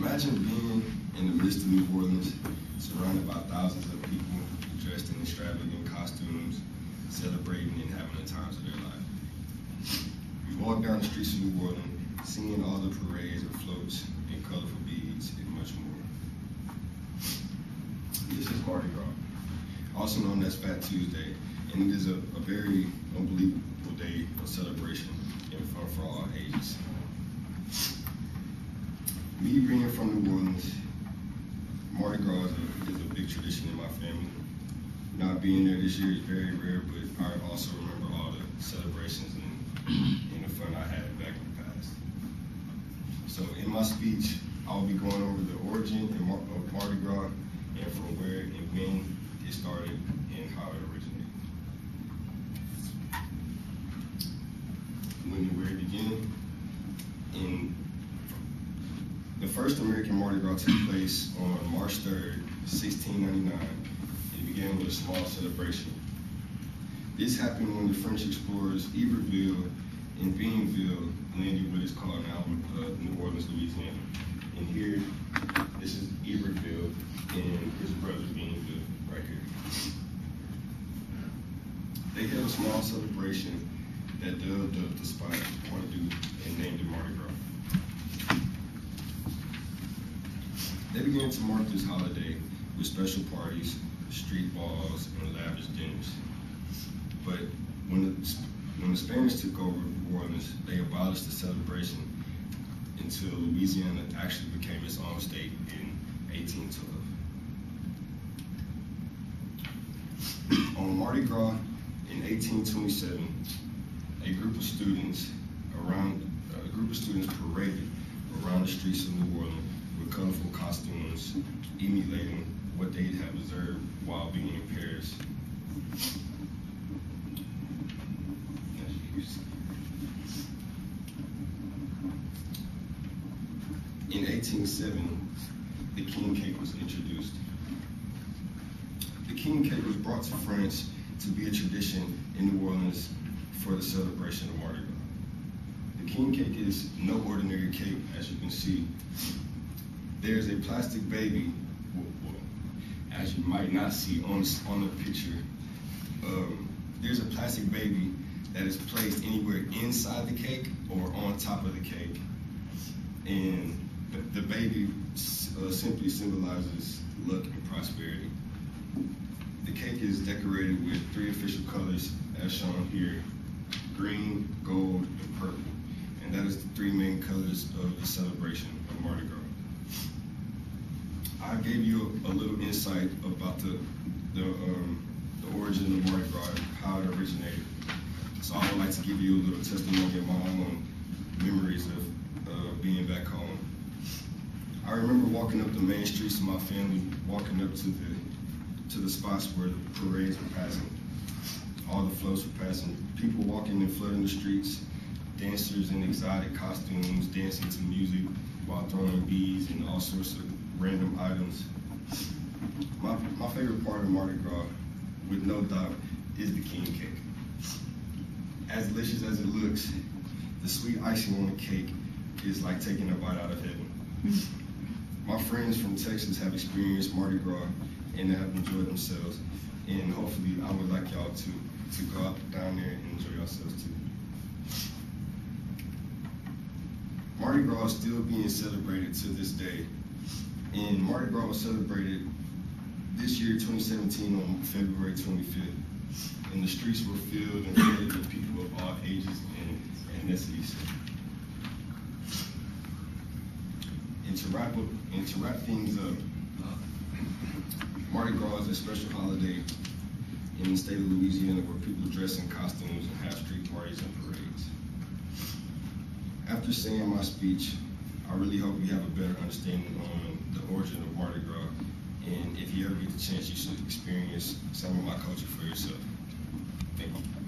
Imagine being in the midst of New Orleans, surrounded by thousands of people dressed in extravagant costumes, celebrating and having the times of their life. We walk down the streets of New Orleans, seeing all the parades and floats and colorful beads and much more. This is Mardi Gras, also known as Fat Tuesday, and it is a, a very unbelievable day of celebration and fun for all ages. Me being from New Orleans, Mardi Gras is a, is a big tradition in my family. Not being there this year is very rare, but I also remember all the celebrations and, and the fun I had back in the past. So in my speech, I'll be going over the origin of Mardi Gras and from where and when it started and how it originated. When and where it began, in the first American Mardi Gras took place on March 3rd, 1699. It began with a small celebration. This happened when the French explorers Iberville and Bienville landed what is called now uh, New Orleans, Louisiana. And here, this is Iberville and his brother Bienville right here. They held a small celebration that dubbed up the spot Pointe du and named it Mardi Gras. They began to mark this holiday with special parties, street balls, and lavish dinners. But when the, when the Spanish took over New Orleans, they abolished the celebration until Louisiana actually became its own state in 1812. On Mardi Gras in 1827, a group of students around a group of students paraded around the streets of New Orleans colorful costumes, emulating what they had observed while being in Paris. In 1870, the king cake was introduced. The king cake was brought to France to be a tradition in New Orleans for the celebration of Mardi Gras. The king cake is no ordinary cake, as you can see. There's a plastic baby, as you might not see on, on the picture. Um, there's a plastic baby that is placed anywhere inside the cake or on top of the cake. And the, the baby uh, simply symbolizes luck and prosperity. The cake is decorated with three official colors as shown here, green, gold, and purple. And that is the three main colors of the celebration of Mardi Gras. I gave you a, little insight about the, the, um, the origin of Mardi Gras, how it originated. So I would like to give you a little testimony of my own memories of uh, being back home. I remember walking up the main streets of my family, walking up to the to the spots where the parades were passing. All the floats were passing. People walking and flooding the streets. Dancers in exotic costumes dancing to music while throwing beads and all sorts of random items. My, my favorite part of Mardi Gras, with no doubt, is the king cake. As delicious as it looks, the sweet icing on the cake is like taking a bite out of heaven. My friends from Texas have experienced Mardi Gras and have enjoyed themselves. And hopefully, I would like y'all to to go out down there and enjoy yourselves too. Mardi Gras is still being celebrated to this day, and Mardi Gras was celebrated this year, 2017, on February 25th. And the streets were filled and flooded with people of all ages and ethnicities. And to wrap up, and to wrap things up, uh, Mardi Gras is a special holiday in the state of Louisiana where people dress in costumes and have street parties and parades. After saying my speech, I really hope you have a better understanding on the origin of Mardi Gras. And if you ever get the chance, you should experience some of my culture for yourself. Thank you.